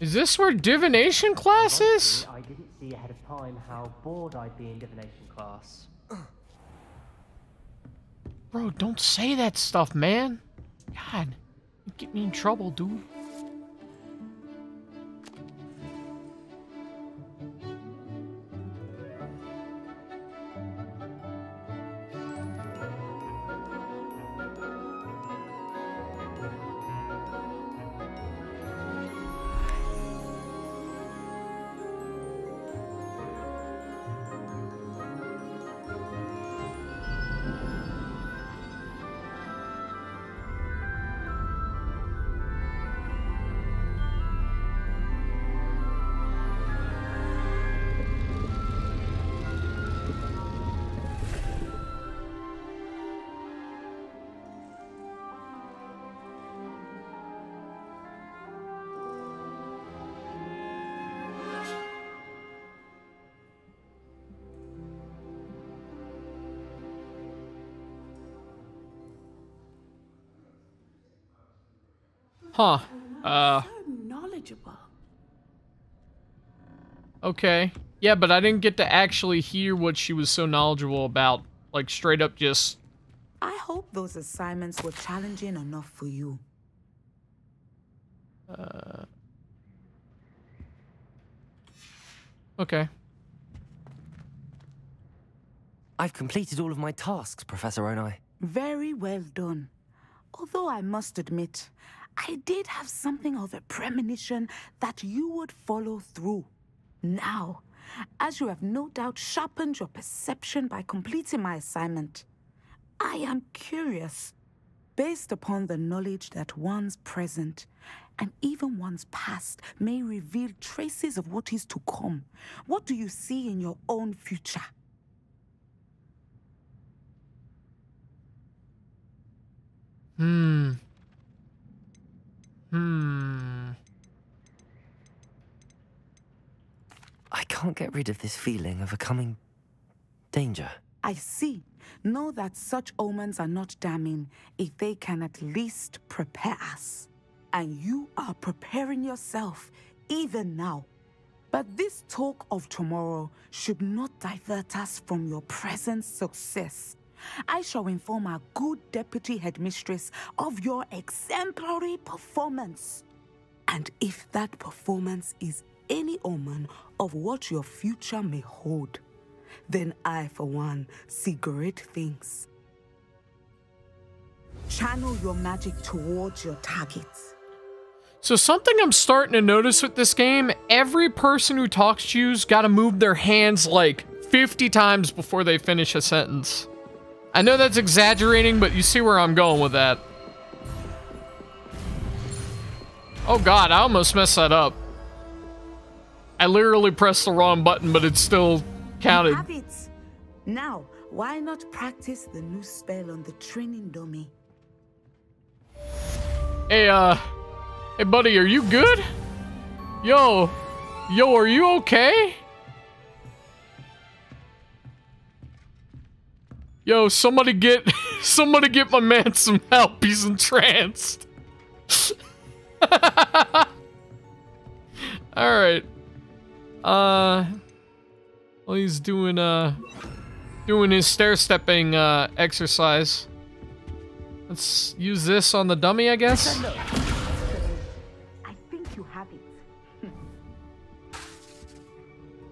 Is this where divination class is? I didn't see ahead of time how bored I'd be in divination class. Bro, don't say that stuff, man. God, you get me in trouble, dude. Huh. Uh, So knowledgeable. okay. Yeah, but I didn't get to actually hear what she was so knowledgeable about. Like, straight up just... I hope those assignments were challenging enough for you. Uh... Okay. I've completed all of my tasks, Professor Onai. Very well done. Although I must admit, I did have something of a premonition that you would follow through. Now, as you have no doubt sharpened your perception by completing my assignment, I am curious. Based upon the knowledge that one's present and even one's past may reveal traces of what is to come, what do you see in your own future? Hmm. Hmm. I can't get rid of this feeling of a coming danger. I see. Know that such omens are not damning if they can at least prepare us. And you are preparing yourself even now. But this talk of tomorrow should not divert us from your present success. I shall inform our good deputy headmistress of your exemplary performance. And if that performance is any omen of what your future may hold, then I, for one, see great things. Channel your magic towards your targets. So something I'm starting to notice with this game, every person who talks to you's got to move their hands like 50 times before they finish a sentence. I know that's exaggerating, but you see where I'm going with that. Oh god, I almost messed that up. I literally pressed the wrong button, but it still counted. Have it. Now, why not practice the new spell on the training dummy? Hey, uh, hey buddy, are you good? Yo, yo, are you okay? Yo, somebody get, somebody get my man some help. He's entranced. All right. Uh, well, he's doing uh, doing his stair stepping uh exercise. Let's use this on the dummy, I guess. I think you have it.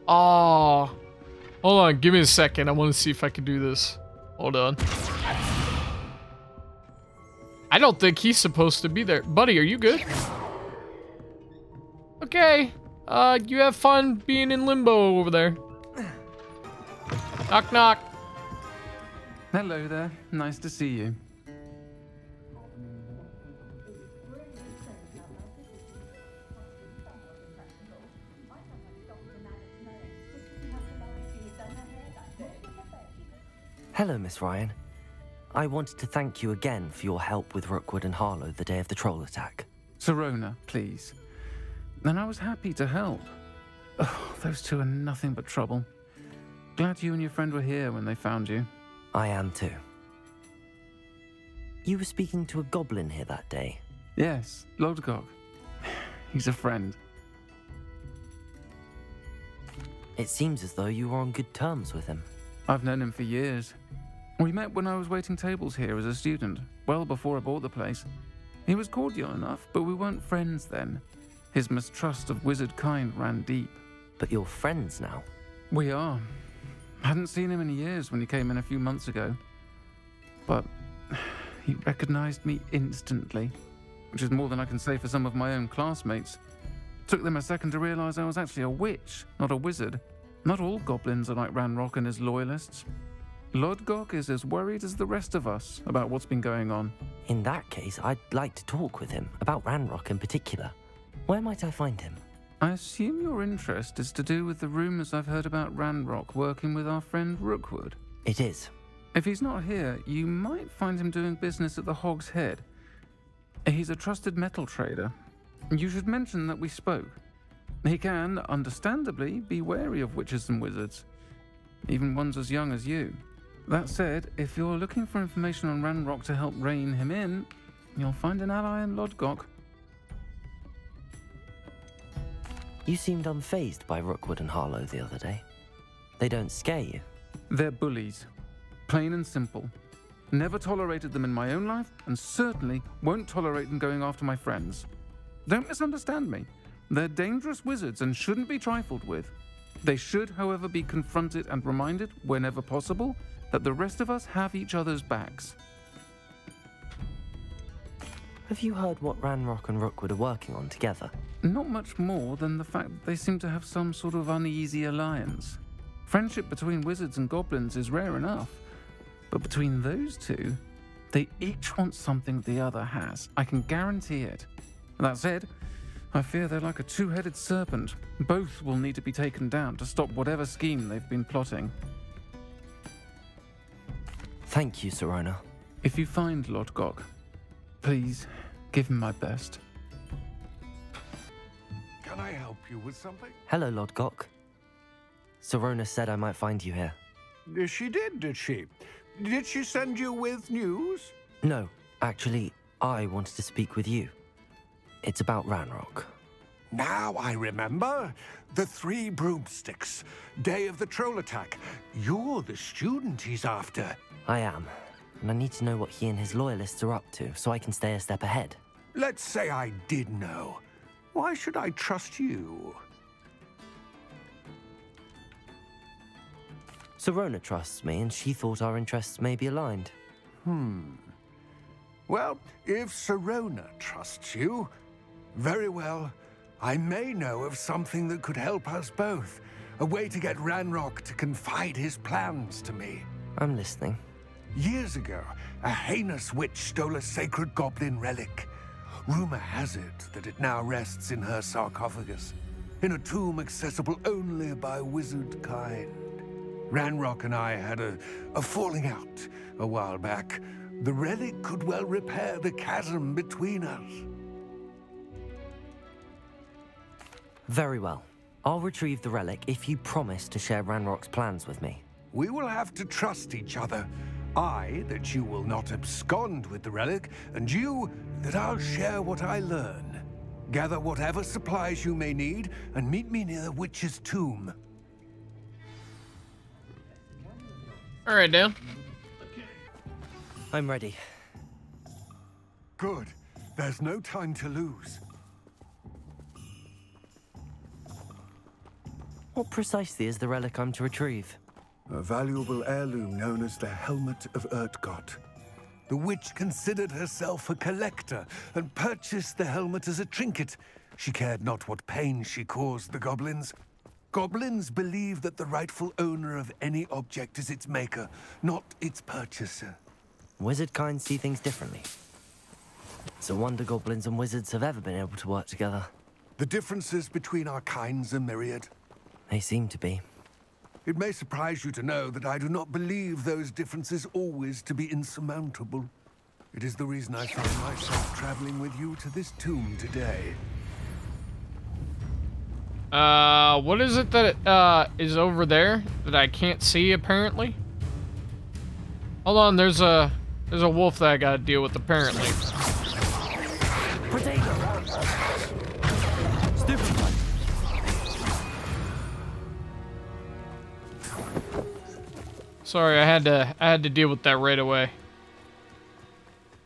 Oh. Hold on, give me a second. I want to see if I can do this. Hold on. I don't think he's supposed to be there. Buddy, are you good? Okay. Uh, you have fun being in limbo over there. Knock, knock. Hello there. Nice to see you. Hello, Miss Ryan. I wanted to thank you again for your help with Rookwood and Harlow the day of the troll attack. Sirona, please. And I was happy to help. Oh, those two are nothing but trouble. Glad you and your friend were here when they found you. I am too. You were speaking to a goblin here that day. Yes, Lodgok. He's a friend. It seems as though you were on good terms with him. I've known him for years. We met when I was waiting tables here as a student, well before I bought the place. He was cordial enough, but we weren't friends then. His mistrust of wizard kind ran deep. But you're friends now. We are. I hadn't seen him in years when he came in a few months ago. But he recognized me instantly, which is more than I can say for some of my own classmates. Took them a second to realize I was actually a witch, not a wizard. Not all goblins are like Ranrock and his loyalists. Lodgok is as worried as the rest of us about what's been going on. In that case, I'd like to talk with him, about Ranrock in particular. Where might I find him? I assume your interest is to do with the rumors I've heard about Ranrock working with our friend Rookwood. It is. If he's not here, you might find him doing business at the Hog's Head. He's a trusted metal trader. You should mention that we spoke. He can, understandably, be wary of witches and wizards, even ones as young as you. That said, if you're looking for information on Ranrock to help rein him in, you'll find an ally in Lodgok. You seemed unfazed by Rookwood and Harlow the other day. They don't scare you. They're bullies. Plain and simple. Never tolerated them in my own life, and certainly won't tolerate them going after my friends. Don't misunderstand me. They're dangerous wizards and shouldn't be trifled with. They should, however, be confronted and reminded, whenever possible, that the rest of us have each other's backs. Have you heard what Ranrock and Rookwood are working on together? Not much more than the fact that they seem to have some sort of uneasy alliance. Friendship between wizards and goblins is rare enough, but between those two, they each want something the other has. I can guarantee it. That said, I fear they're like a two headed serpent. Both will need to be taken down to stop whatever scheme they've been plotting. Thank you, Sirona. If you find Lodgok, please give him my best. Can I help you with something? Hello, Lodgok. Sirona said I might find you here. She did, did she? Did she send you with news? No, actually, I wanted to speak with you. It's about Ranrock. Now I remember. The three broomsticks. Day of the troll attack. You're the student he's after. I am, and I need to know what he and his loyalists are up to so I can stay a step ahead. Let's say I did know. Why should I trust you? Sirona trusts me, and she thought our interests may be aligned. Hmm. Well, if Sirona trusts you, very well. I may know of something that could help us both. A way to get Ranrock to confide his plans to me. I'm listening. Years ago, a heinous witch stole a sacred goblin relic. Rumor has it that it now rests in her sarcophagus, in a tomb accessible only by wizard kind. Ranrock and I had a, a falling out a while back. The relic could well repair the chasm between us. Very well. I'll retrieve the relic if you promise to share Ranrock's plans with me. We will have to trust each other. I, that you will not abscond with the relic, and you, that I'll share what I learn. Gather whatever supplies you may need, and meet me near the witch's tomb. All right, Dan. I'm ready. Good. There's no time to lose. What precisely is the relic I'm to retrieve? A valuable heirloom known as the Helmet of Urtkot. The witch considered herself a collector and purchased the helmet as a trinket. She cared not what pain she caused the goblins. Goblins believe that the rightful owner of any object is its maker, not its purchaser. Wizard kind see things differently. It's a wonder goblins and wizards have ever been able to work together. The differences between our kinds are myriad. They seem to be. It may surprise you to know that I do not believe those differences always to be insurmountable. It is the reason I found myself traveling with you to this tomb today. Uh, what is it that uh is over there that I can't see apparently? Hold on, there's a there's a wolf that I gotta deal with apparently. Protego! Sorry, I had to I had to deal with that right away.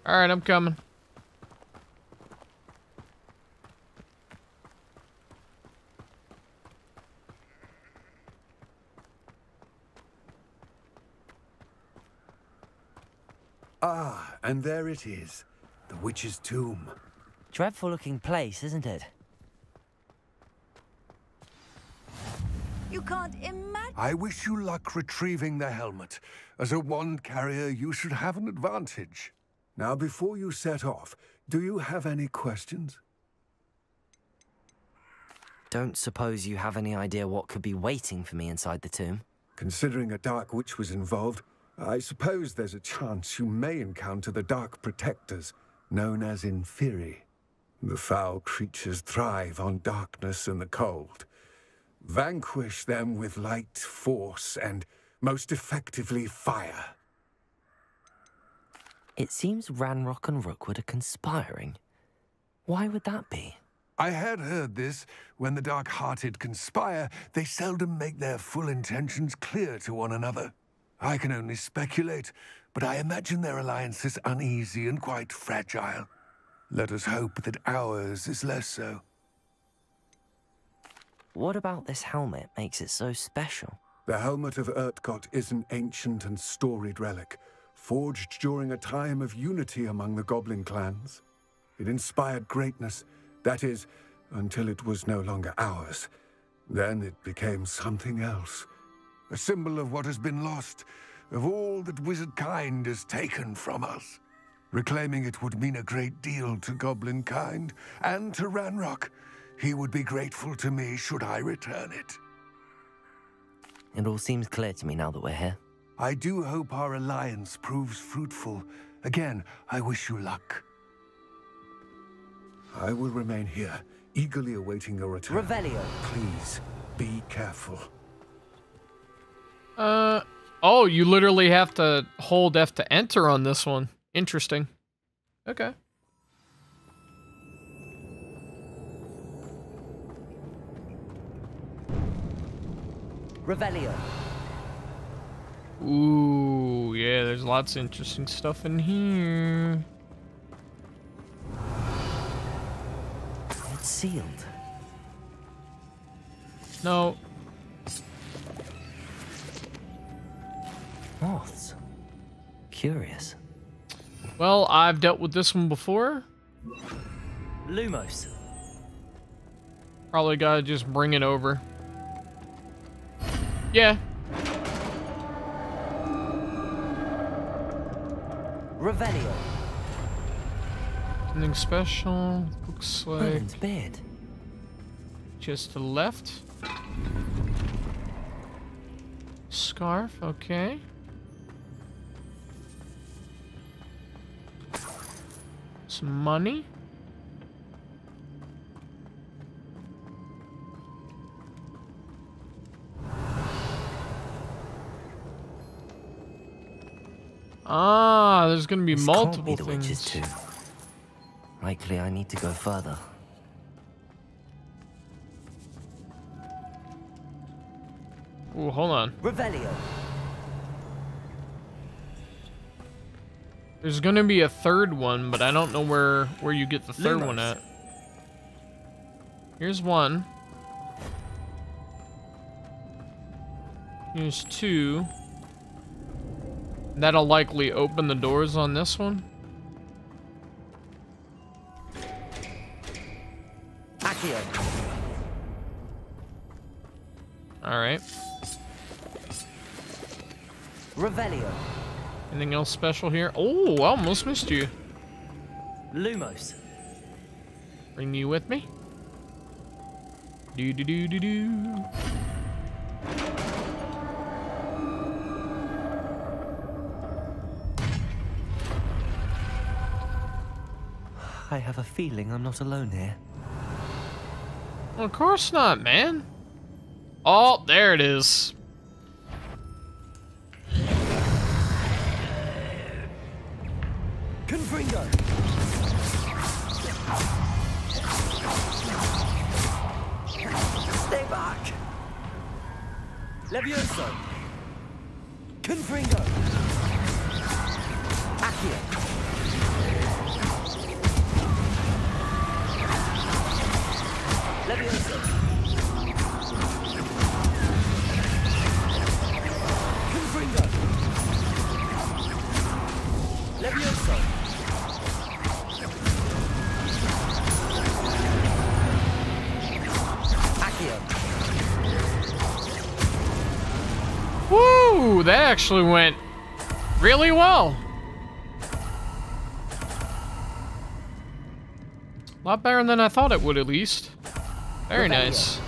All right, I'm coming. Ah, and there it is. The witch's tomb. Dreadful looking place, isn't it? You can't imagine. I wish you luck retrieving the helmet. As a wand carrier, you should have an advantage. Now, before you set off, do you have any questions? Don't suppose you have any idea what could be waiting for me inside the tomb? Considering a Dark Witch was involved, I suppose there's a chance you may encounter the Dark Protectors, known as Inferi. The foul creatures thrive on darkness and the cold. Vanquish them with light, force, and, most effectively, fire. It seems Ranrock and Rookwood are conspiring. Why would that be? I had heard this. When the dark-hearted conspire, they seldom make their full intentions clear to one another. I can only speculate, but I imagine their alliance is uneasy and quite fragile. Let us hope that ours is less so. What about this helmet makes it so special? The helmet of Urtkot is an ancient and storied relic, forged during a time of unity among the goblin clans. It inspired greatness, that is, until it was no longer ours. Then it became something else. A symbol of what has been lost, of all that wizard kind has taken from us. Reclaiming it would mean a great deal to goblin kind, and to Ranrock. He would be grateful to me should I return it. It all seems clear to me now that we're here. I do hope our alliance proves fruitful. Again, I wish you luck. I will remain here, eagerly awaiting your return. Revelio. Please, be careful. Uh oh, you literally have to hold F to enter on this one. Interesting. Okay. Revelio. Ooh, yeah, there's lots of interesting stuff in here. It's sealed. No. Moths. Curious. Well, I've dealt with this one before. Lumos. Probably gotta just bring it over. Yeah. Revelio. Something special. Looks like beard. just to the left. Scarf, okay. Some money. There's gonna be This multiple be the things. witch's tomb. Likely I need to go further. Ooh, hold on. Revelio. There's gonna be a third one, but I don't know where where you get the third one at. Here's one. Here's two. That'll likely open the doors on this one. Accio. All right. Revelio. Anything else special here? Oh, I almost missed you. Lumos. Bring you with me. Do do do do do. I have a feeling I'm not alone here. Well, of course not, man. Oh, there it is. Confringo. Stay back. Levioso. Confringo. Accio. That actually went really well. A lot better than I thought it would, at least. Very nice.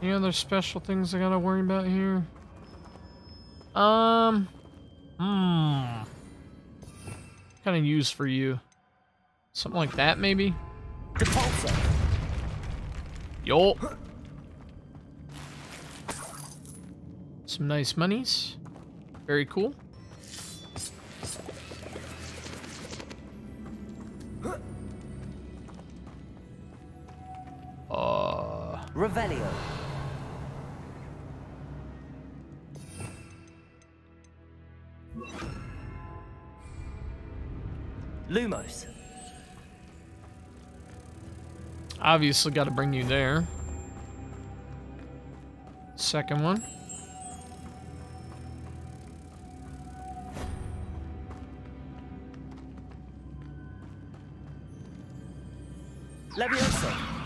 Any other special things I gotta worry about here? Um. Hmm. Kind of use for you. Something like that, maybe? Yo. Some nice monies. Very cool. Obviously got to bring you there. Second one. Levioso.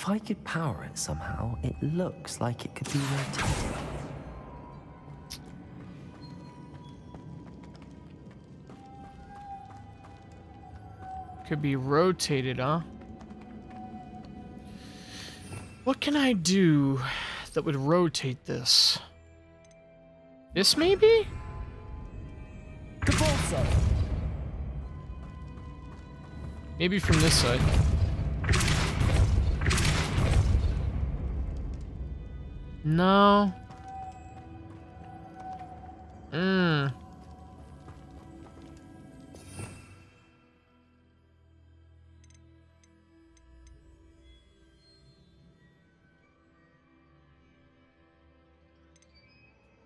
If I could power it somehow, it looks like it could be rotated. Could be rotated, huh? What can I do that would rotate this? This maybe? Maybe from this side. No. Mmm.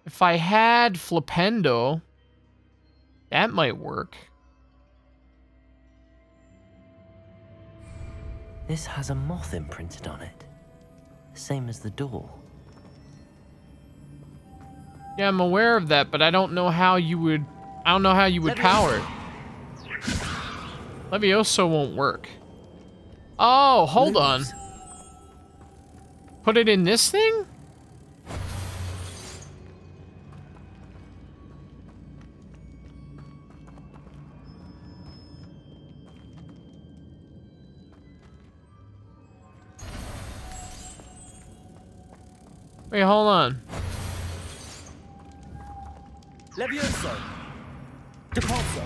If I had Flipendo, that might work. This has a moth imprinted on it. Same as the door. Yeah, I'm aware of that, but I don't know how you would. I don't know how you would power it. Levioso won't work. Oh, hold on. Put it in this thing? Wait, hold on. Levioso. Depulso.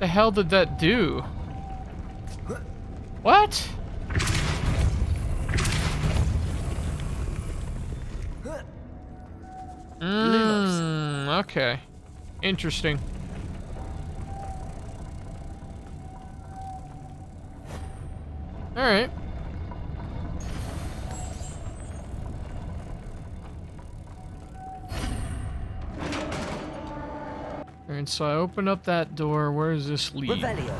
The hell did that do? What? Mm, okay. Interesting. Alright. Alright, so I open up that door. Where does this lead? Revelio.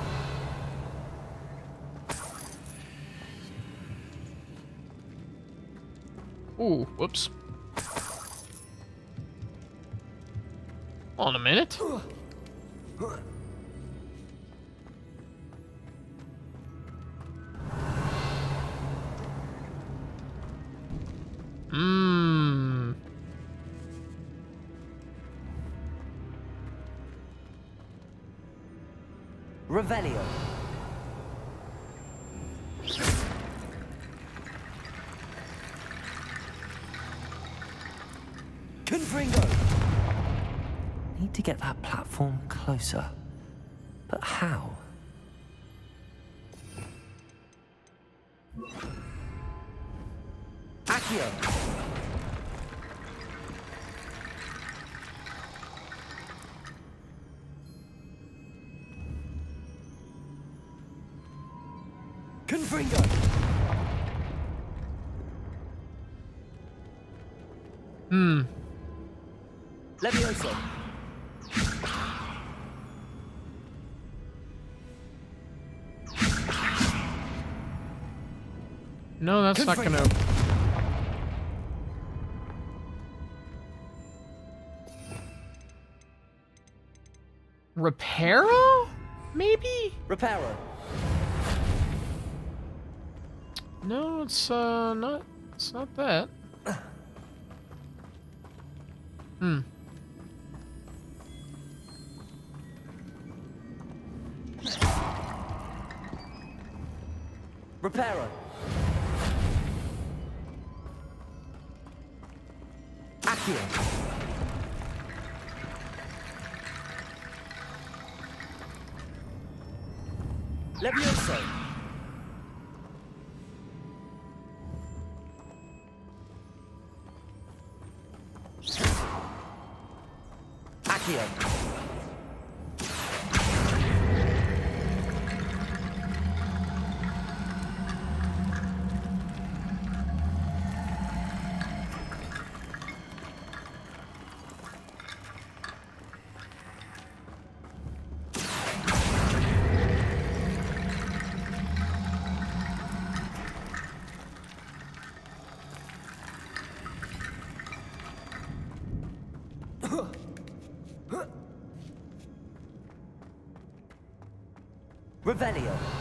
Ooh, whoops. On a minute. Mmm. closer. But how? Accio! Confringo! Hmm. Let me Levioso! No, that's not gonna. Reparo? Maybe? Reparo! No, it's uh not. It's not that. Hmm. Reparo! Accio! Levioso! Revelio.